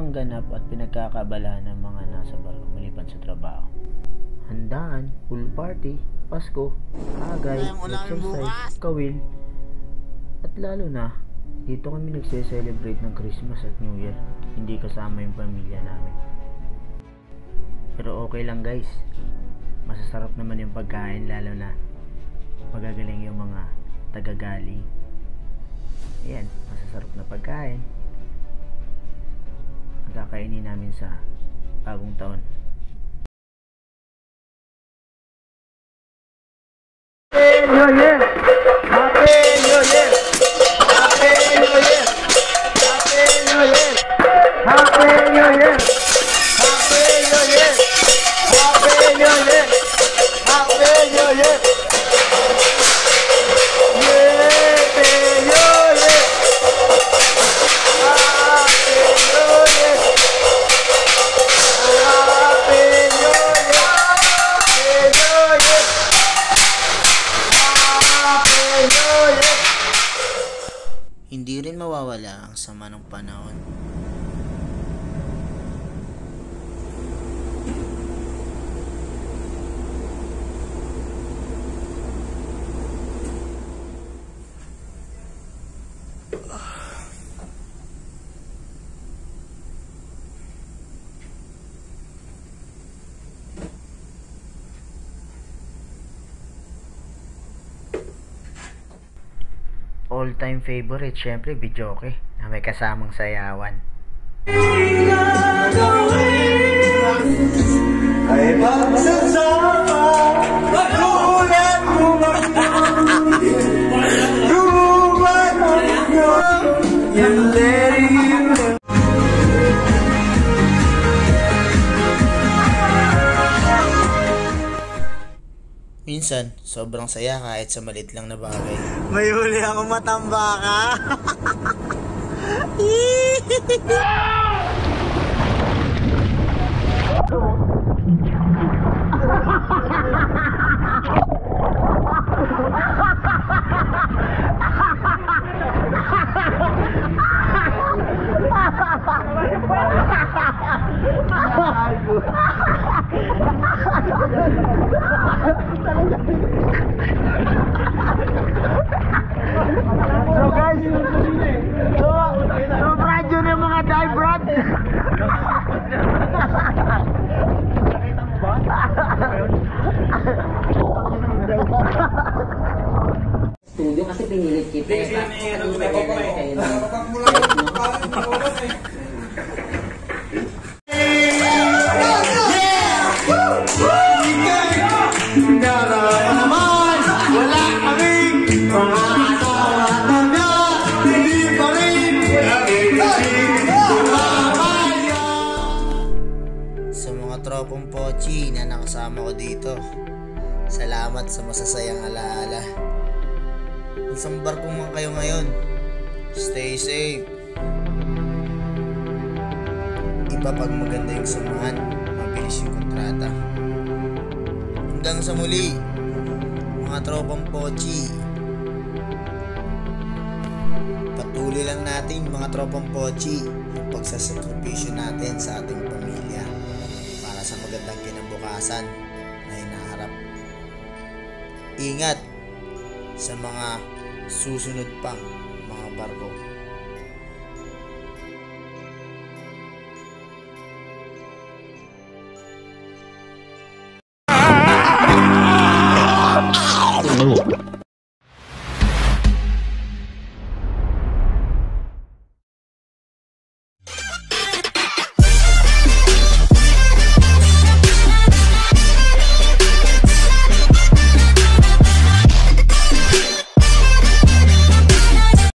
ang ganap at pinagkakabala ng mga nasa barko maliban sa trabaho? Handaan, pool party, Pasko, agay, exercise, kawil, at lalo na, dito kami nagse-celebrate ng Christmas at New Year. Hindi kasama yung pamilya namin. Pero okay lang guys. Masasarap naman yung pagkain lalo na magagaling yung mga tagagaling. Ayan, masasarap na pagkain. Kakainin namin sa bagong taon. Happy New Hindi rin mawawala ang sama ng panahon. All-time favorite, syempre, Bijoke, na may kasamang sayawan. Ay pagsasama Tulad mo Tulad mo You're letting you know Minsan, sobrang saya kahit sa malit lang na bagay. May huli ako 咱们一定 mga tropong pochi na nakasama ko dito, salamat sa masasayang alaala. Isang barko man kayo ngayon, stay safe. Iba pag maganda yung samahan, mabilis yung kontrata. Hanggang sa muli, mga tropang pochi. Patuloy lang natin mga tropang pochi ang pagsasakripisyo natin sa ating pamilya para sa magandang kinabukasan na hinaharap. Ingat sa mga susunod pang mga barko. Oh.